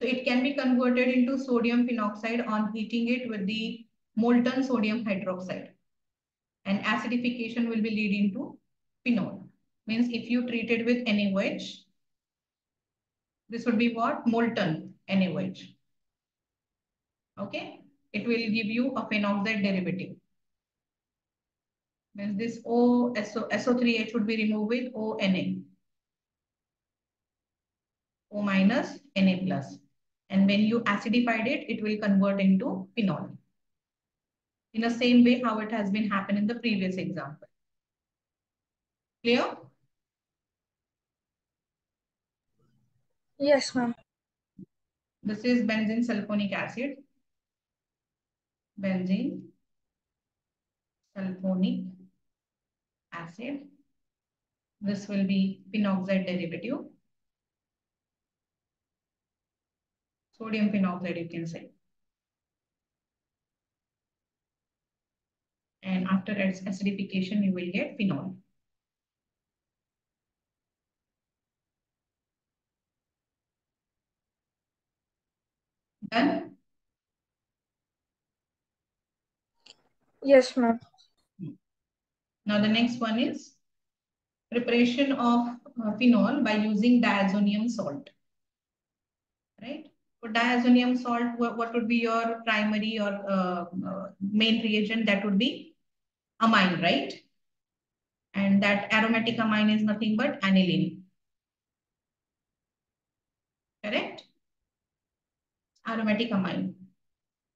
So it can be converted into sodium phenoxide on heating it with the molten sodium hydroxide. And acidification will be leading to phenol. Means if you treat it with NaOH, this would be what? Molten NaOH. Okay, it will give you a phenoxide derivative. Means this O, SO, SO3H would be removed with ONA. O minus Na plus. And when you acidified it, it will convert into phenol. In the same way how it has been happened in the previous example. Clear? Yes, ma'am. This is benzene sulfonic acid. Benzene sulfonic acid. This will be phenoxide derivative. Sodium phenoxide, you can say. And after its acidification, you will get phenol. Done? Yes, ma'am. Now the next one is preparation of uh, phenol by using diazonium salt. Right? For diazonium salt, what, what would be your primary or uh, uh, main reagent? That would be amine, right? And that aromatic amine is nothing but aniline. Correct? Aromatic amine.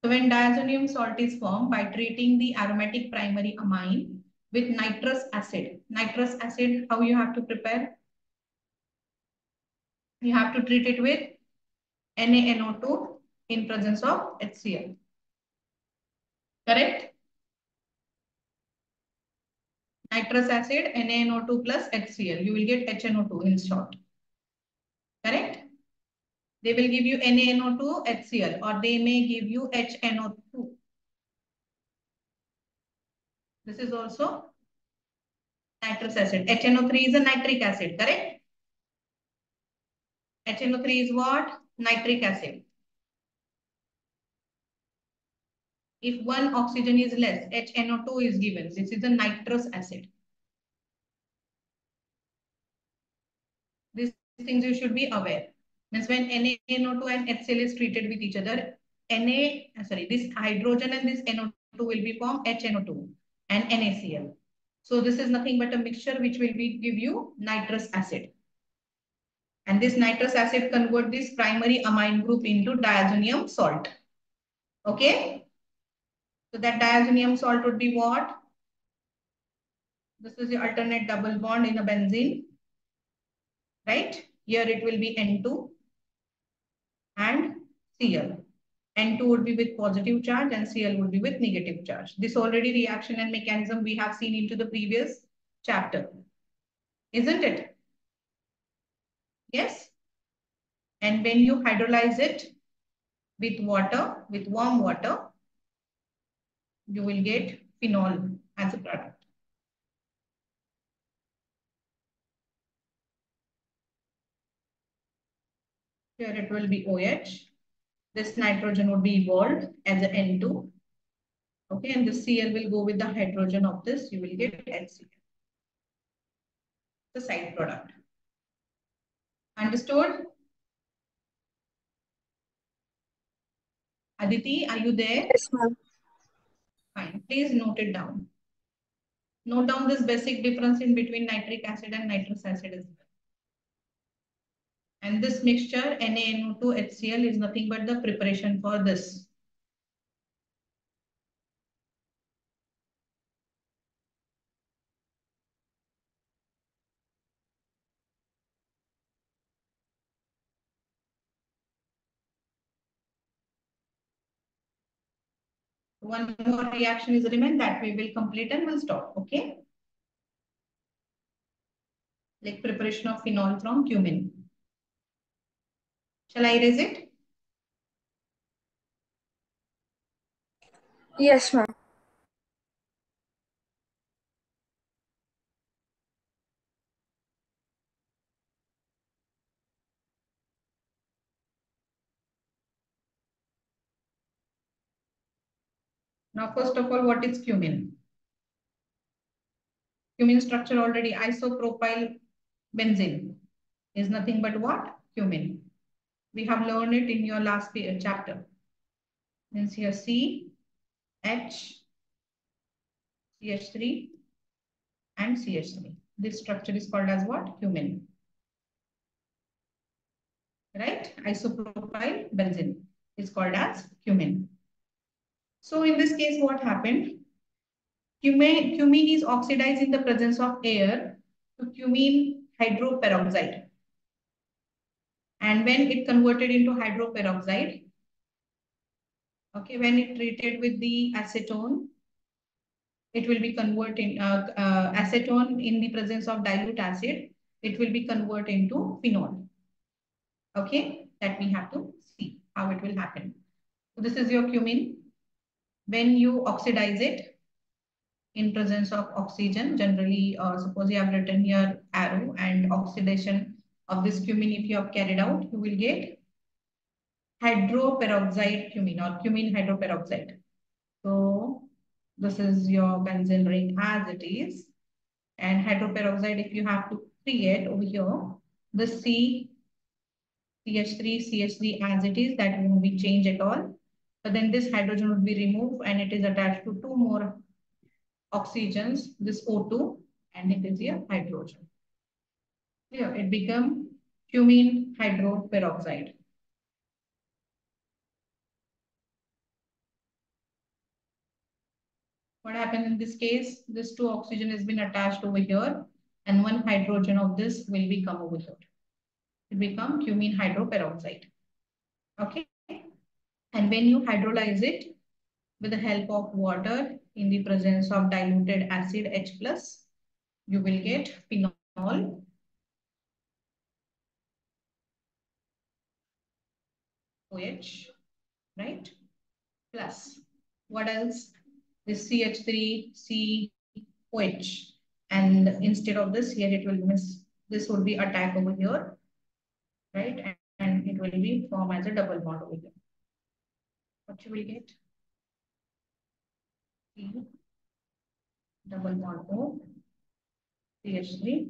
So when diazonium salt is formed by treating the aromatic primary amine with nitrous acid. Nitrous acid, how you have to prepare? You have to treat it with NaNO2 in presence of HCl. Correct? Nitrous acid, NaNO2 plus HCl. You will get HNO2 in short. Correct? They will give you NaNO2 HCl or they may give you HNO2. This is also nitrous acid. HNO3 is a nitric acid, correct? HNO3 is what? Nitric acid. If one oxygen is less, HNO2 is given. This is a nitrous acid. These things you should be aware. Means when NaNO2 and HCl is treated with each other, Na, uh, sorry, this hydrogen and this NO2 will be formed HNO2 and NaCl. So this is nothing but a mixture which will be give you nitrous acid. And this nitrous acid convert this primary amine group into diazonium salt. Okay. So that diazonium salt would be what? This is the alternate double bond in a benzene. Right? Here it will be N2 and Cl. N2 would be with positive charge and Cl would be with negative charge. This already reaction and mechanism we have seen into the previous chapter. Isn't it? Yes. And when you hydrolyze it with water, with warm water, you will get phenol as a product. Here it will be OH. This nitrogen would be evolved as an N2. Okay, and the Cl will go with the hydrogen of this. You will get HCl. The side product. Understood? Aditi, are you there? Yes, ma'am. Fine. Please note it down. Note down this basic difference in between nitric acid and nitrous acid as well. And this mixture NaNO2 HCl is nothing but the preparation for this. One more reaction is remain that we will complete and we'll stop. Okay. Like preparation of phenol from cumene. Shall I erase it? Yes, ma'am. Now, first of all, what is cumene? Cumene structure already isopropyl benzene is nothing but what? Cumene. We have learned it in your last chapter. Means here C, H, CH3 and CH3. This structure is called as what? Cumene. Right? Isopropyl benzene is called as cumene. So in this case, what happened? Cumene, cumene is oxidized in the presence of air to cumene hydroperoxide. And when it converted into hydroperoxide, okay, when it treated with the acetone, it will be converted, uh, uh, acetone in the presence of dilute acid, it will be converted into phenol. Okay, that we have to see how it will happen. So this is your cumene. When you oxidize it in presence of oxygen, generally, uh, suppose you have written here arrow and oxidation of this cumene, if you have carried out, you will get hydroperoxide cumene or cumene hydroperoxide. So this is your benzene ring as it is. And hydroperoxide, if you have to create over here, the C CH3, CH3 as it is, that won't be changed at all. But then this hydrogen would be removed and it is attached to two more oxygens, this O2, and it is a hydrogen. Here it become cumene hydroperoxide. What happened in this case? This two oxygen has been attached over here and one hydrogen of this will become over here. It become cumene hydroperoxide. Okay. And when you hydrolyze it with the help of water in the presence of diluted acid H+, plus, you will get phenol. OH, right? Plus, what else? This CH3, COH. And instead of this, here it will miss, this would be attack over here, right? And, and it will be form as a double bond over here. What you will get? C, double bond O, CH3,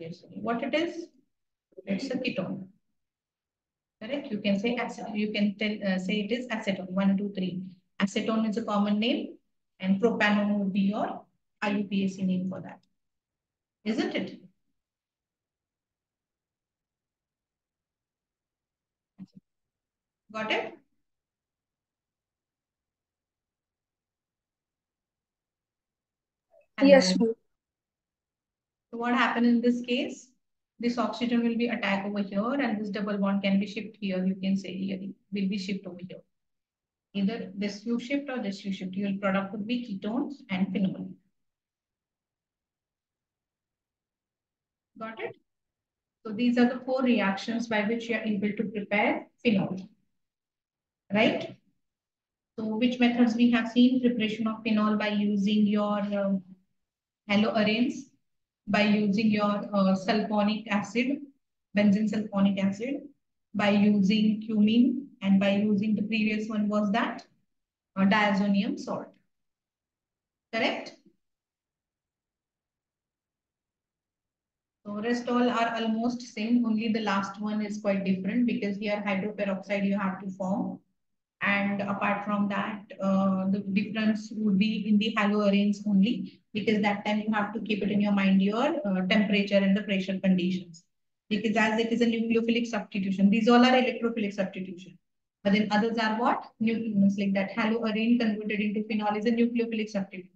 CH3. What it is? It's a ketone. Correct? You can say acid. You can tell uh, say it is acetone. One, two, three. Acetone is a common name, and propanone would be your IUPAC name for that. Isn't it? Got it? Yes. So what happened in this case? This oxygen will be attacked over here and this double bond can be shipped here. You can say here will be shipped over here. Either this U shift or this U shift. Your product would be ketones and phenol. Got it? So these are the four reactions by which you are able to prepare phenol. Right? So which methods we have seen? Preparation of phenol by using your um, haloarenes by using your uh, sulfonic acid, benzene sulfonic acid, by using cumene, and by using the previous one was that uh, diazonium salt. Correct? So rest all are almost same, only the last one is quite different because here hydroperoxide you have to form and apart from that, uh, the difference would be in the haloarenes only, because that time you have to keep it in your mind, your uh, temperature and the pressure conditions. Because as it is a nucleophilic substitution, these all are electrophilic substitution. But then others are what? Nucleophilic, like that. Haloarene converted into phenol is a nucleophilic substitution.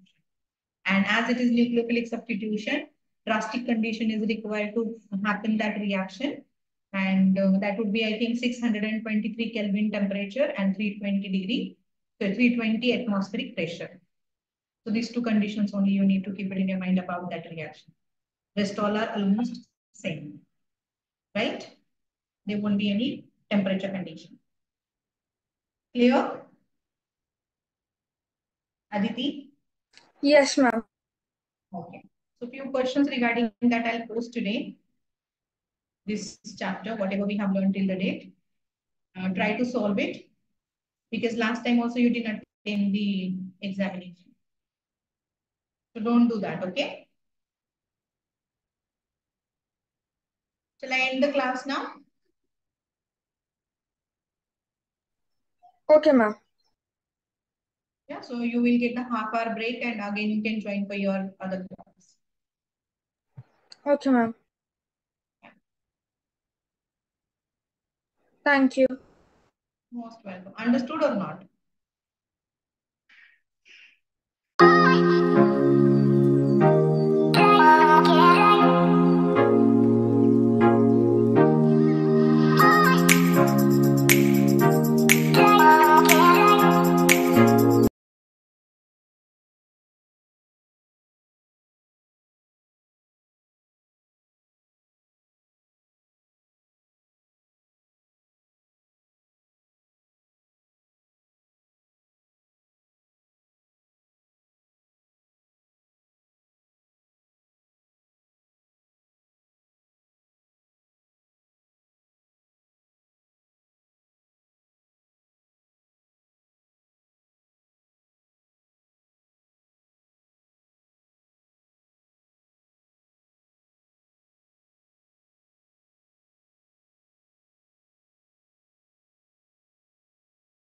And as it is nucleophilic substitution, drastic condition is required to happen that reaction and uh, that would be, I think, 623 Kelvin temperature and 320 degree, so 320 atmospheric pressure. So these two conditions only you need to keep it in your mind about that reaction. Rest all are almost same, right? There won't be any temperature condition. Clear? Aditi? Yes, ma'am. Okay. So few questions regarding that I'll post today this chapter, whatever we have learned till the date. Uh, try to solve it because last time also you did not attend the examination. So don't do that, okay? Shall I end the class now? Okay, ma'am. Yeah, so you will get the half hour break and again you can join for your other class. Okay, ma'am. Thank you. Most welcome. Understood or not?